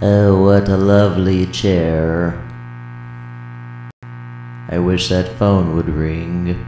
Oh, what a lovely chair. I wish that phone would ring.